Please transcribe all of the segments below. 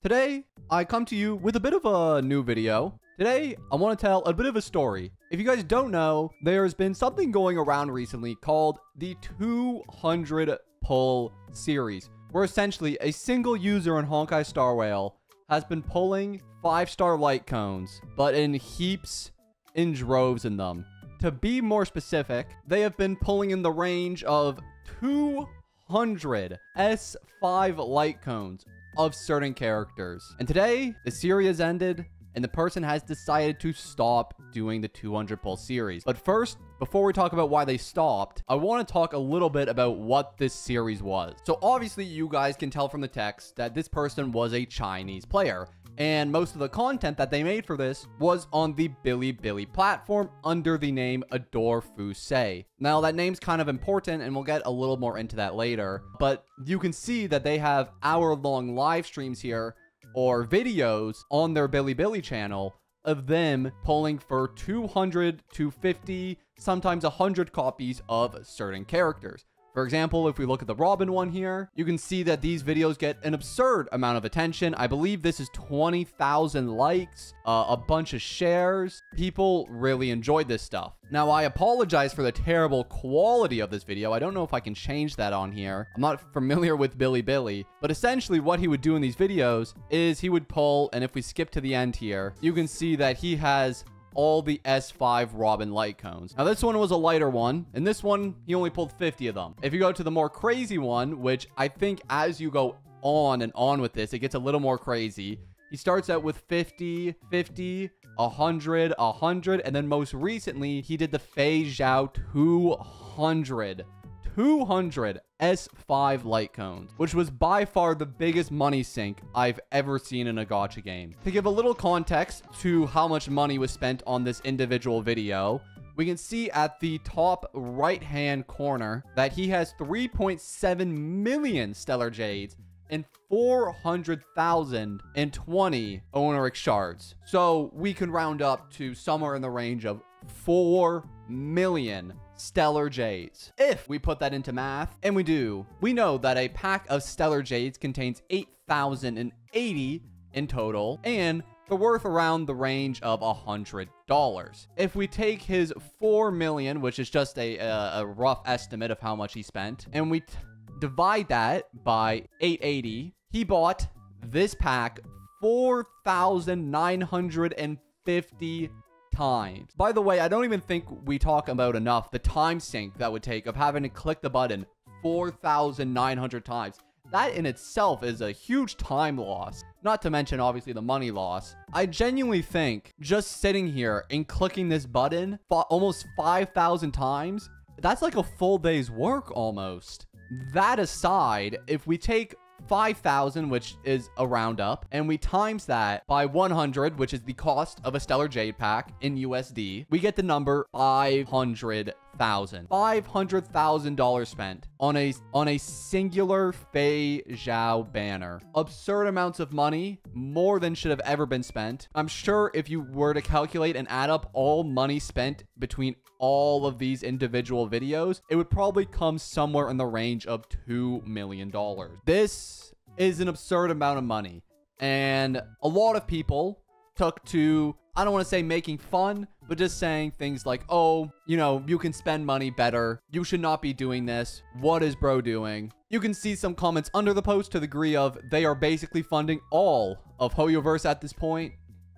Today, I come to you with a bit of a new video. Today, I want to tell a bit of a story. If you guys don't know, there's been something going around recently called the 200 pull series, where essentially a single user in Honkai Star Rail has been pulling 5-star light cones, but in heaps, in droves in them. To be more specific, they have been pulling in the range of 200 S5 light cones of certain characters. And today, the series ended and the person has decided to stop doing the 200 pull series. But first, before we talk about why they stopped, I want to talk a little bit about what this series was. So obviously you guys can tell from the text that this person was a Chinese player and most of the content that they made for this was on the Bilibili platform under the name Adore Fusei. Now, that name's kind of important, and we'll get a little more into that later, but you can see that they have hour-long live streams here, or videos on their Bilibili channel of them pulling for 200 to 50, sometimes 100 copies of certain characters. For example, if we look at the Robin one here, you can see that these videos get an absurd amount of attention. I believe this is 20,000 likes, uh, a bunch of shares. People really enjoyed this stuff. Now, I apologize for the terrible quality of this video. I don't know if I can change that on here. I'm not familiar with Bilibili, but essentially what he would do in these videos is he would pull, and if we skip to the end here, you can see that he has all the S5 Robin light cones. Now, this one was a lighter one, and this one, he only pulled 50 of them. If you go to the more crazy one, which I think as you go on and on with this, it gets a little more crazy. He starts out with 50, 50, 100, 100, and then most recently, he did the Feixiao 200 200 S5 light cones, which was by far the biggest money sink I've ever seen in a gacha game. To give a little context to how much money was spent on this individual video, we can see at the top right hand corner that he has 3.7 million stellar jades and 400,020 Oneiric shards. So we can round up to somewhere in the range of 4 million stellar jades. If we put that into math, and we do, we know that a pack of stellar jades contains 8,080 in total, and they're worth around the range of a hundred dollars. If we take his four million, which is just a, a, a rough estimate of how much he spent, and we divide that by 880, he bought this pack 4,950 times. By the way, I don't even think we talk about enough the time sink that would take of having to click the button 4,900 times. That in itself is a huge time loss. Not to mention, obviously, the money loss. I genuinely think just sitting here and clicking this button almost 5,000 times, that's like a full day's work almost. That aside, if we take 5,000, which is a roundup, and we times that by 100, which is the cost of a Stellar Jade pack in USD, we get the number 500 thousand five hundred thousand dollars spent on a on a singular Feixiao banner. Absurd amounts of money, more than should have ever been spent. I'm sure if you were to calculate and add up all money spent between all of these individual videos, it would probably come somewhere in the range of $2 million. This is an absurd amount of money. And a lot of people took to, I don't want to say making fun, but just saying things like, oh, you know, you can spend money better. You should not be doing this. What is bro doing? You can see some comments under the post to the degree of they are basically funding all of Hoyoverse at this point.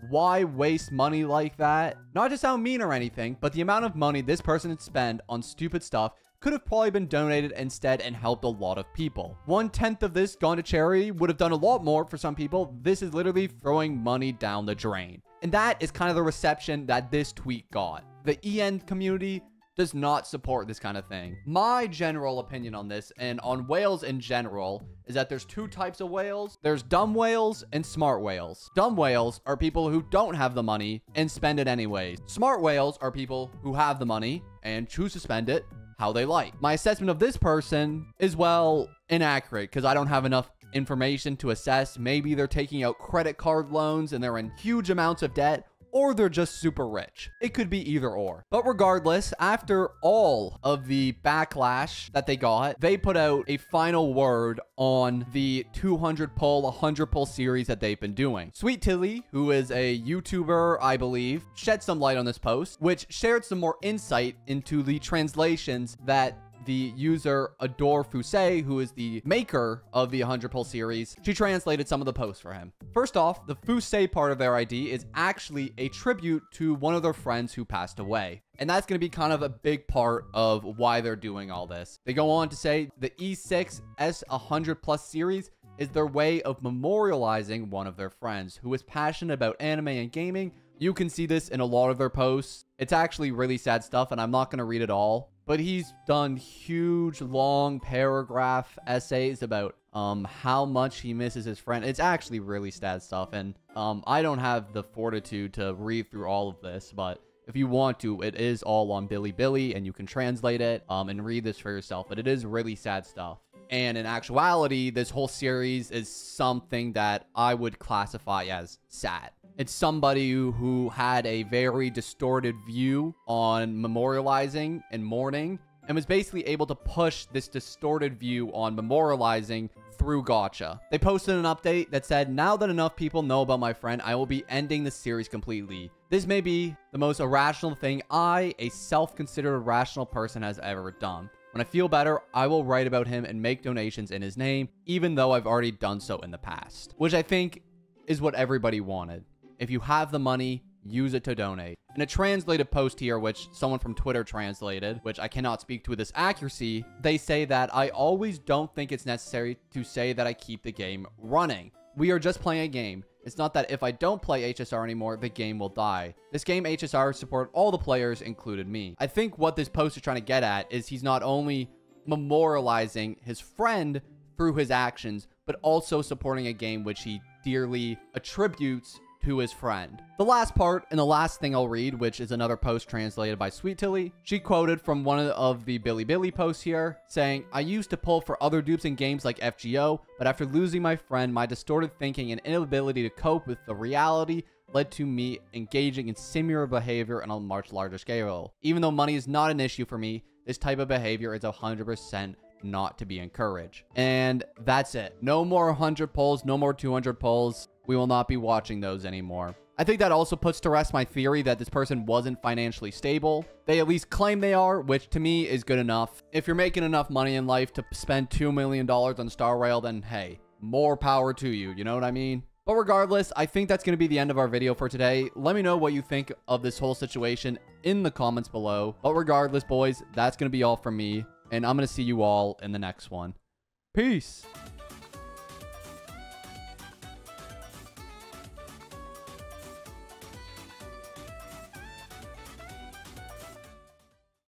Why waste money like that? Not to sound mean or anything, but the amount of money this person had spent on stupid stuff could have probably been donated instead and helped a lot of people. One tenth of this gone to charity would have done a lot more for some people. This is literally throwing money down the drain. And that is kind of the reception that this tweet got. The EN community does not support this kind of thing. My general opinion on this and on whales in general is that there's two types of whales. There's dumb whales and smart whales. Dumb whales are people who don't have the money and spend it anyways. Smart whales are people who have the money and choose to spend it how they like. My assessment of this person is, well, inaccurate because I don't have enough information to assess. Maybe they're taking out credit card loans and they're in huge amounts of debt or they're just super rich. It could be either or. But regardless, after all of the backlash that they got, they put out a final word on the 200 pull, 100 pull series that they've been doing. Sweet Tilly, who is a YouTuber, I believe, shed some light on this post, which shared some more insight into the translations that the user Adore Fuse, who is the maker of the 100 Pull series, she translated some of the posts for him. First off, the Fuse part of their ID is actually a tribute to one of their friends who passed away. And that's going to be kind of a big part of why they're doing all this. They go on to say the E6 S100 Plus series is their way of memorializing one of their friends who is passionate about anime and gaming. You can see this in a lot of their posts. It's actually really sad stuff, and I'm not going to read it all but he's done huge long paragraph essays about um how much he misses his friend. It's actually really sad stuff and um i don't have the fortitude to read through all of this but if you want to it is all on Bilibili, and you can translate it um and read this for yourself but it is really sad stuff. And in actuality this whole series is something that i would classify as sad it's somebody who, had a very distorted view on memorializing and mourning and was basically able to push this distorted view on memorializing through gacha. They posted an update that said, now that enough people know about my friend, I will be ending the series completely. This may be the most irrational thing I, a self-considered rational person, has ever done. When I feel better, I will write about him and make donations in his name, even though I've already done so in the past. Which I think is what everybody wanted. If you have the money, use it to donate. In a translated post here, which someone from Twitter translated, which I cannot speak to with this accuracy, they say that I always don't think it's necessary to say that I keep the game running. We are just playing a game. It's not that if I don't play HSR anymore, the game will die. This game HSR support all the players, included me. I think what this post is trying to get at is he's not only memorializing his friend through his actions, but also supporting a game which he dearly attributes to his friend. The last part and the last thing I'll read, which is another post translated by Sweet Tilly, she quoted from one of the Bilibili posts here, saying, I used to pull for other dupes in games like FGO, but after losing my friend, my distorted thinking and inability to cope with the reality led to me engaging in similar behavior on a much larger scale. Even though money is not an issue for me, this type of behavior is 100% not to be encouraged. And that's it. No more 100 pulls, no more 200 pulls we will not be watching those anymore. I think that also puts to rest my theory that this person wasn't financially stable. They at least claim they are, which to me is good enough. If you're making enough money in life to spend $2 million on Star Rail, then hey, more power to you. You know what I mean? But regardless, I think that's going to be the end of our video for today. Let me know what you think of this whole situation in the comments below. But regardless, boys, that's going to be all from me. And I'm going to see you all in the next one. Peace.